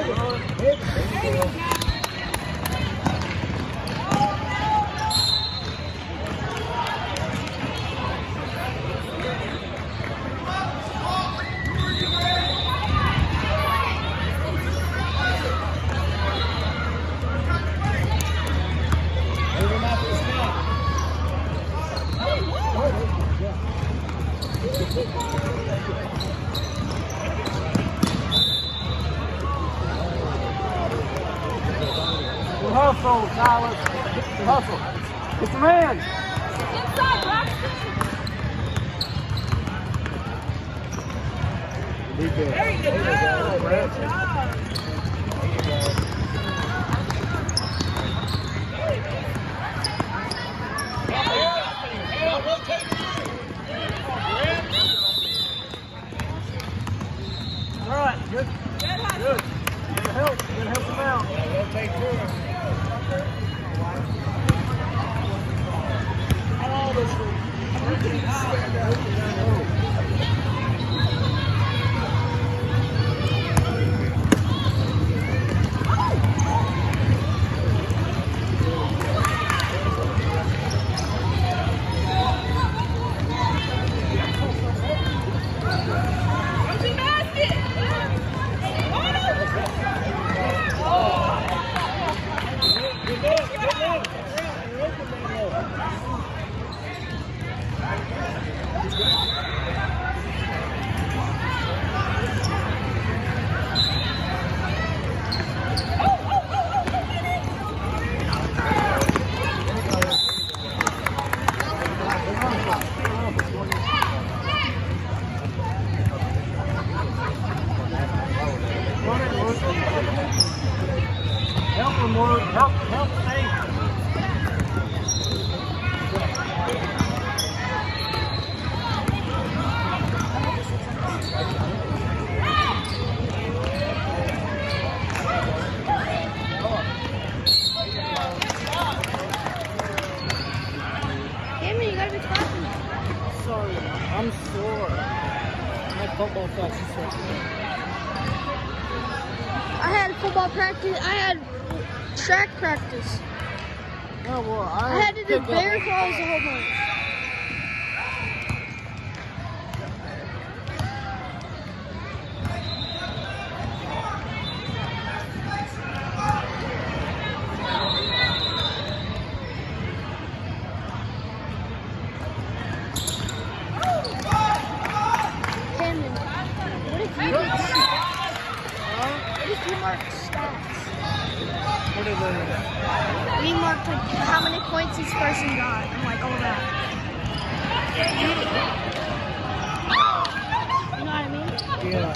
There you go. Move him out to the snap. Good hustle, Silas. Hustle. It's a man. Inside, Braxton. Defense. There you go. Good job. All right, good. Good. Good help. Good help him out. They'll take care of him. Empty basket. Good look. Good look. You're open, man. Help him, Ward. Help, help, save. Damon, you gotta be talking. Sorry, I'm sore. My football practice I had football practice. I had track practice. Oh, well, I had to do bear crawls the whole month. Damon, what if you did stats? What if you marked stats? What is it? We marked like how many points each person got and like all that. You know what I mean? Yeah.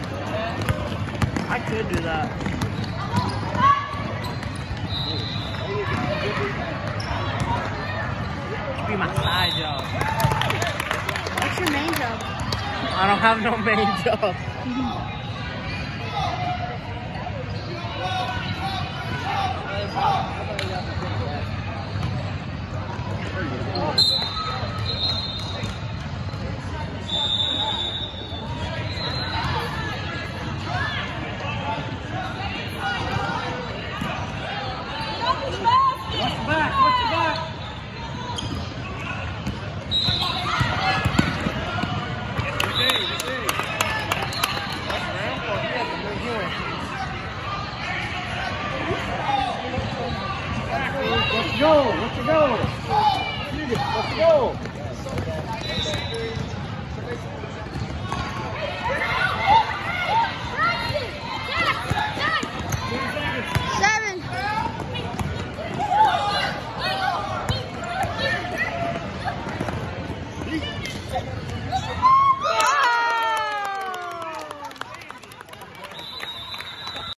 I could do that. Be my side job. What's your main job? I don't have no main job. Oh, yeah.